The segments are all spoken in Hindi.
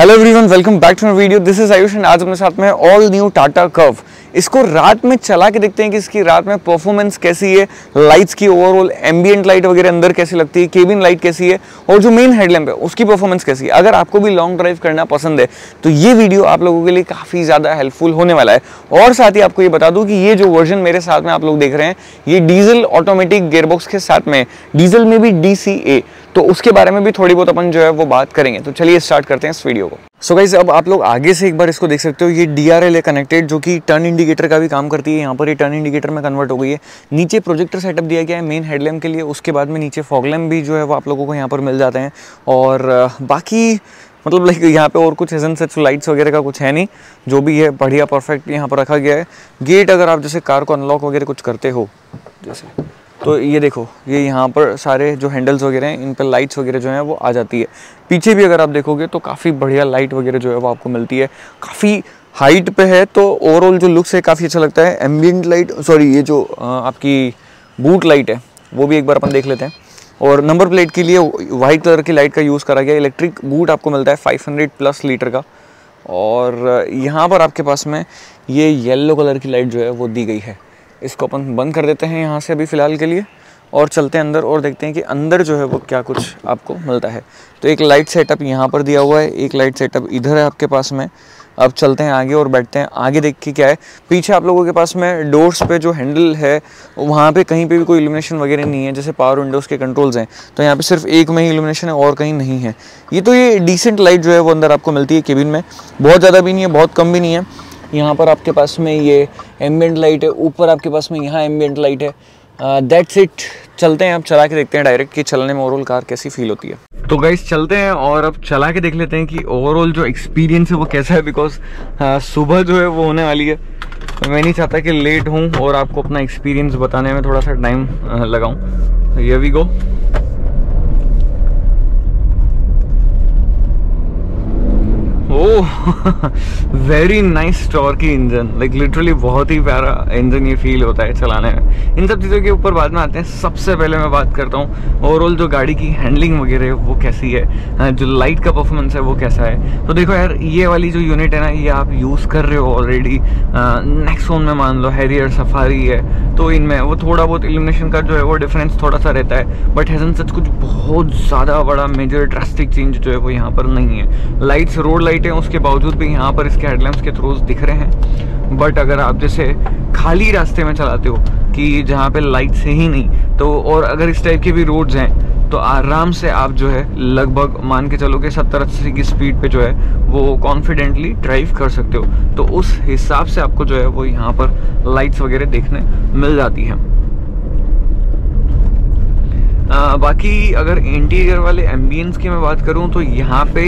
Hello everyone welcome back to my video this is Ayush and आज अपने साथ में ऑल न्यू टाटा कर्व इसको रात में चला के देखते हैं कि इसकी रात में परफॉर्मेंस कैसी है लाइट्स की ओवरऑल एम्बियंट लाइट वगैरह अंदर कैसी लगती है केबिन लाइट कैसी है, और जो मेन हेडलैम्प है, उसकी परफॉर्मेंस कैसी है। अगर आपको भी लॉन्ग ड्राइव करना पसंद है तो ये वीडियो आप लोगों के लिए काफ़ी ज़्यादा हेल्पफुल होने वाला है। और साथ ही आपको ये बता दूँ कि ये जो वर्जन मेरे साथ में आप लोग देख रहे हैं, ये डीजल ऑटोमेटिक गेयरबॉक्स के साथ में डीजल में भी डीसीए तो उसके बारे में भी थोड़ी बहुत अपन जो है वो बात करेंगे। तो चलिए स्टार्ट करते हैं इस वीडियो को। सो so गाइज़ अब आप लोग आगे से एक बार इसको देख सकते हो, ये डी आर एल है कनेक्टेड जो कि टर्न इंडिकेटर का भी काम करती है। यहाँ पर ये टर्न इंडिकेटर में कन्वर्ट हो गई है। नीचे प्रोजेक्टर सेटअप दिया गया है मेन हेडलैम्प के लिए। उसके बाद में नीचे फॉगलैम्प भी जो है वो आप लोगों को यहाँ पर मिल जाते हैं। और बाकी मतलब लाइक यहाँ पे और कुछ एजन सच लाइट्स वगैरह का कुछ है नहीं। जो भी है बढ़िया परफेक्ट यहाँ पर रखा गया है। गेट अगर आप जैसे कार को अनलॉक वगैरह कुछ करते हो, जैसे तो ये देखो, ये यहाँ पर सारे जो हैंडल्स वगैरह हैं, इन पर लाइट्स वगैरह जो हैं, वो आ जाती है। पीछे भी अगर आप देखोगे तो काफ़ी बढ़िया लाइट वगैरह जो है वो आपको मिलती है। काफ़ी हाइट पे है तो ओवरऑल जो लुक्स है, काफ़ी अच्छा लगता है। एम्बियंट लाइट सॉरी ये जो आपकी बूट लाइट है, वो भी एक बार अपन देख लेते हैं। और नंबर प्लेट के लिए वाइट कलर की लाइट का यूज़ करा गया। इलेक्ट्रिक बूट आपको मिलता है 500 प्लस लीटर का। और यहाँ पर आपके पास में ये येलो कलर की लाइट जो है, वो दी गई है। इसको अपन बंद कर देते हैं यहाँ से अभी फ़िलहाल के लिए और चलते हैं अंदर और देखते हैं कि अंदर जो है वो क्या कुछ आपको मिलता है। तो एक लाइट सेटअप यहाँ पर दिया हुआ है, एक लाइट सेटअप इधर है आपके पास में। अब चलते हैं आगे और बैठते हैं, आगे देख के क्या है। पीछे आप लोगों के पास में डोर्स पे जो हैंडल है, वहाँ पे कहीं पे भी कोई इल्यूमिनेशन वगैरह नहीं है, जैसे पावर विंडोज़ के कंट्रोल्स हैं। तो यहाँ पे सिर्फ़ एक में ही इल्यूमिनेशन है और कहीं नहीं है। ये तो ये डिसेंट लाइट जो है वो अंदर आपको मिलती है केबिन में। बहुत ज़्यादा भी नहीं है, बहुत कम भी नहीं है। यहाँ पर आपके पास में ये एम्बियंट लाइट है ऊपर आपके पास में यहाँ एम्बियंट लाइट है। दैट्स uh, इट चलते हैं अब चला के देखते हैं डायरेक्ट कि चलने में ओवरऑल कार कैसी फील होती है। तो गाइस चलते हैं और अब चला के देख लेते हैं कि ओवरऑल जो एक्सपीरियंस है वो कैसा है बिकॉज़ uh, सुबह जो है वो होने वाली है। तो मैं नहीं चाहता कि लेट हूँ और आपको अपना एक्सपीरियंस बताने में थोड़ा सा टाइम लगाऊँ। ये we go very nice store की इंजन। लाइक लिटरली बहुत ही प्यारा इंजन ये फील होता है चलाने में। इन सब चीज़ों के ऊपर बाद में आते हैं। सबसे पहले मैं बात करता हूँ ओवरऑल जो गाड़ी की हैंडलिंग वगैरह है वो कैसी है? हाँ, जो लाइट का परफॉर्मेंस है वो कैसा है? तो देखो यार ये वाली जो यूनिट है ना ये आप यूज़ कर रहे हो ऑलरेडी नेक्स्ट फ़ोन में मान लो हैरियर सफारी है। तो इनमें वो थोड़ा बहुत इल्यूमिनेशन का जो है वो डिफरेंस थोड़ा सा रहता है. बट हैजन सच कुछ बहुत ज़्यादा बड़ा मेजर ड्रास्टिक चेंज जो है वो यहाँ पर नहीं है. लाइट्स रोड लाइट है, उसके बावजूद भी यहाँ पर इसके हेडलैम्प्स के थ्रोज दिख रहे हैं. बट अगर आप जैसे खाली रास्ते में चलाते हो कि जहाँ पे लाइट्स ही नहीं तो और अगर इस टाइप के भी रोड्स हैं तो आराम से आप जो है लगभग मान के चलो कि सत्तर अस्सी की स्पीड पे जो है वो कॉन्फिडेंटली ड्राइव कर सकते हो। तो उस हिसाब से आपको जो है वो यहाँ पर लाइट्स वगैरह देखने मिल जाती हैं। आ, बाकी अगर इंटीरियर वाले एम्बियंस की मैं बात करूँ तो यहाँ पे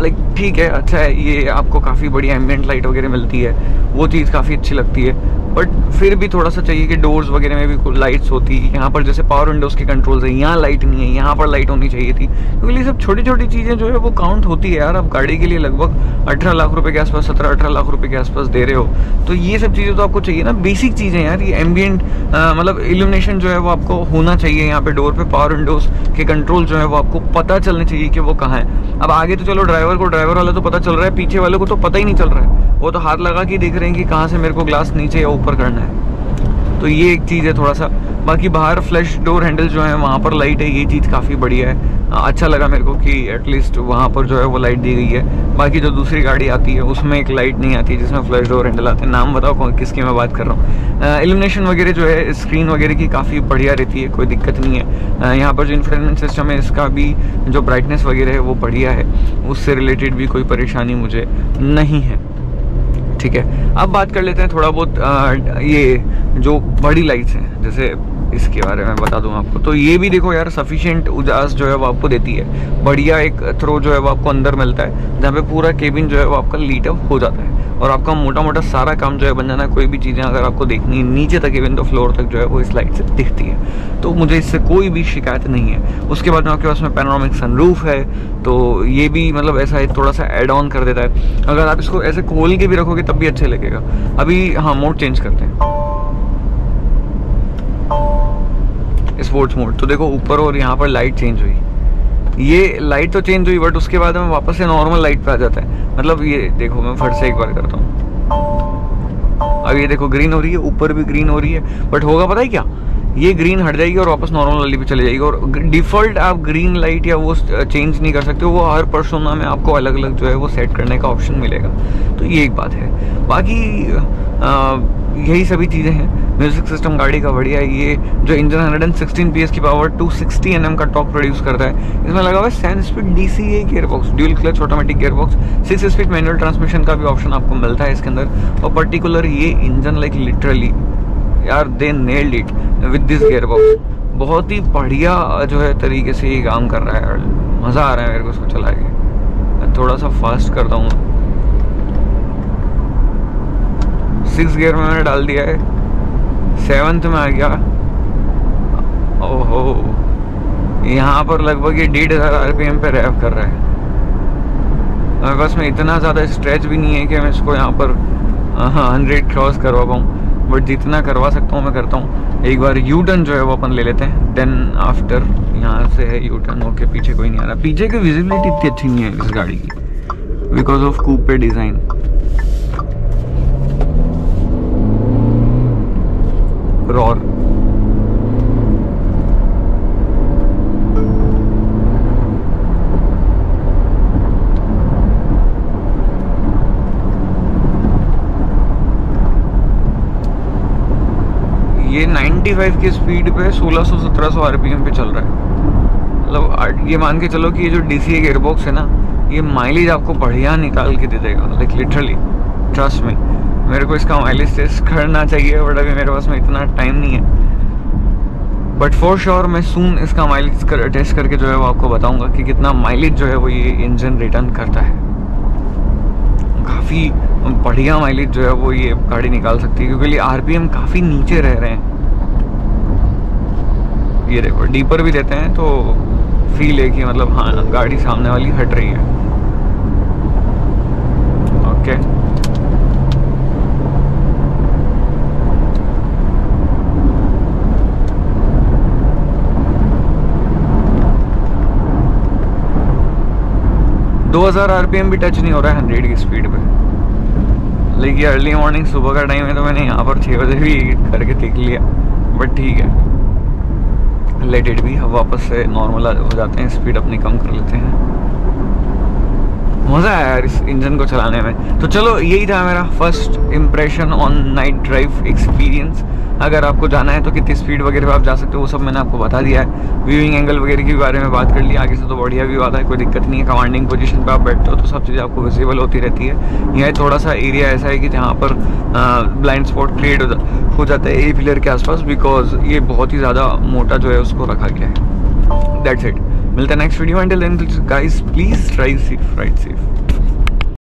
लाइक ठीक है अच्छा है ये आपको काफ़ी बड़ी एम्बियंट लाइट वगैरह मिलती है। वो चीज़ काफ़ी अच्छी लगती है। बट फिर भी थोड़ा सा चाहिए कि डोर्स वगैरह में भी लाइट्स होती। यहाँ पर जैसे पावर विंडोज़ के कंट्रोल्स है, यहाँ लाइट नहीं है, यहाँ पर लाइट होनी चाहिए थी। क्योंकि ये सब छोटी छोटी चीज़ें जो है, वो काउंट होती है यार। आप गाड़ी के लिए लगभग अठारह लाख रुपये के आसपास, सत्रह अठारह लाख रुपये के आसपास दे रहे हो। तो ये सब चीज़ें तो आपको चाहिए ना। बेसिक चीज़ें यार, ये एम्बियंट मतलब इल्यूमिनेशन जो है, वो आपको होना चाहिए यहाँ पे डोर पे। पावर विंडोज़ के कंट्रोल जो है, वो आपको पता चलने चाहिए कि वो कहाँ है। अब आगे तो चलो ड्राइवर को ड्राइवर वाला तो पता चल रहा है, पीछे वाले को तो पता ही नहीं चल रहा है। वो तो हाथ लगा के देख रहे हैं कि कहाँ से मेरे को ग्लास नीचे या ऊपर करना है। तो ये एक चीज़ है थोड़ा सा बाकी बाहर फ्लैश डोर हैंडल जो है, वहाँ पर लाइट है, ये चीज़ काफ़ी बढ़िया है। अच्छा लगा मेरे को कि एटलीस्ट वहाँ पर जो है वो लाइट दी गई है। बाकी जो दूसरी गाड़ी आती है, उसमें एक लाइट नहीं आती जिसमें फ्लैश डोर हैंडल आते हैं। नाम बताओ कौन, किसकी मैं बात कर रहा हूँ। एलिमिनेशन वगैरह जो है स्क्रीन वगैरह की काफ़ी बढ़िया रहती है, कोई दिक्कत नहीं है। यहाँ पर जो इन्फोटेनमेंट सिस्टम है, इसका भी जो ब्राइटनेस वगैरह है, वो बढ़िया है। उससे रिलेटेड भी कोई परेशानी मुझे नहीं है। ठीक है। अब बात कर लेते हैं थोड़ा बहुत आ, ये जो बड़ी लाइट्स हैं जैसे इसके बारे में बता दूँ आपको। तो ये भी देखो यार सफिशियंट उजास जो है वो आपको देती है। बढ़िया एक थ्रो जो है वो आपको अंदर मिलता है जहाँ पे पूरा केबिन जो है वो आपका लीटअप हो जाता है। और आपका मोटा मोटा सारा काम जो है बन जाना, कोई भी चीज़ें अगर आपको देखनी है नीचे तक इवन तो फ्लोर तक जो है वो इस लाइट से दिखती है। तो मुझे इससे कोई भी शिकायत नहीं है। उसके बाद में आपके पास में पैनोरामिक सनरूफ है तो ये भी मतलब ऐसा है थोड़ा सा एड ऑन कर देता है। अगर आप इसको ऐसे खोल के भी रखोगे, तब भी अच्छे लगेगा। अभी हाँ मोड चेंज करते हैं। स्पोर्ट्स मोड तो देखो, ऊपर और यहाँ पर लाइट चेंज हुई। ये लाइट तो चेंज हुई बट उसके बाद में वापस से नॉर्मल लाइट पे आ जाता है। मतलब ये देखो मैं फट से एक बार करता हूँ। अब ये देखो ग्रीन हो रही है ऊपर भी ग्रीन हो रही है बट होगा पता है क्या? ये ग्रीन हट जाएगी और वापस नॉर्मल वाली पे चली जाएगी और डिफ़ॉल्ट आप ग्रीन लाइट या वो चेंज नहीं कर सकते वो हर पर्सोना में आपको अलग अलग जो है वो सेट करने का ऑप्शन मिलेगा। तो ये एक बात है। बाकी आ, यही सभी चीज़ें हैं। म्यूज़िक सिस्टम गाड़ी का बढ़िया है ये, जो इंजन 116 पीएस की पावर 260 एनएम का टॉक प्रोड्यूस करता है। इसमें लगा हुआ है seven speed D C gear box dual clutch automatic gear box six speed manual transmission का भी ऑप्शन आपको मिलता है इसके अंदर। और पर्टिकुलर ये इंजन लाइक लिटरली यार they nailed it with this gear box बहुत ही बढ़िया जो है तरीके से ये काम कर रहा है मज़ा आ रहा है मेरे को उसको चला के। मैं थोड़ा सा फास्ट करता हूँ। सिक्स गियर में मैंने डाल दिया है। सेवन्थ में आ गया। ओहो। यहाँ पर लगभग ये डेढ़ हज़ार आर पी एम पे रैप कर रहा है। मेरे पास में इतना ज़्यादा स्ट्रेच भी नहीं है कि मैं इसको यहाँ पर हंड्रेड क्रॉस करवा पाऊँ। बट जितना करवा सकता हूँ, मैं करता हूँ। एक बार यू टर्न जो है वो अपन ले लेते हैं। देन आफ्टर यहाँ से है यू टर्न ओके पीछे कोई नहीं आ रहा। पीछे की विजिबिलिटी इतनी अच्छी नहीं है इस गाड़ी की। बिकॉज़ ऑफ़ कूपे डिज़ाइन रॉर ये 95 की स्पीड पे 1600-1700 आरपीएम पे चल रहा है। मतलब ये मान के चलो कि ये जो डी सी गेयरबॉक्स है ना, ये माइलेज आपको बढ़िया निकाल के दे देगा। लाइक लिटरली ट्रस्ट में मेरे को इसका माइलेज टेस्ट करना चाहिए बट अभी मेरे पास में इतना टाइम नहीं है। बट फॉर श्योर मैं सून इसका माइलेज कर, टेस्ट करके जो है वो आपको बताऊँगा कि कितना माइलेज जो है वो ये इंजन रिटर्न करता है। काफ़ी बढ़िया माइलेज जो है वो ये गाड़ी निकाल सकती है क्योंकि आर आरपीएम काफ़ी नीचे रह रहे हैं। ये देखो डीपर भी देते हैं तो फील है कि मतलब हाँ गाड़ी सामने वाली हट रही है। 2000 आरपीएम भी टच नहीं हो रहा है हंड्रेड की स्पीड पे। लेकिन अर्ली मॉर्निंग सुबह का टाइम है तो मैंने यहाँ पर छः बजे भी करके देख लिया। बट ठीक है। लेट इट भी वापस से नॉर्मल हो जाते हैं स्पीड अपनी कम कर लेते हैं। मज़ा आया यार इस इंजन को चलाने में। तो चलो यही था मेरा first impression on night drive experience अगर आपको जाना है तो कितनी स्पीड वगैरह आप जा सकते हो, वो सब मैंने आपको बता दिया है। व्यूइंग एंगल वगैरह के बारे में बात कर ली, आगे से तो बढ़िया व्यू आता है, कोई दिक्कत नहीं है। कमांडिंग पोजीशन पे आप बैठते हो तो सब चीज़ें आपको विजिबल होती रहती है। यह थोड़ा सा एरिया ऐसा है कि जहाँ पर ब्लाइंड स्पॉट क्रिएट हो जाता है ए पिलर के आसपास बिकॉज़ ये बहुत ही ज़्यादा मोटा जो है उसको रखा गया है। दैट्स इट मिलता है next video and guys please try safe ride safe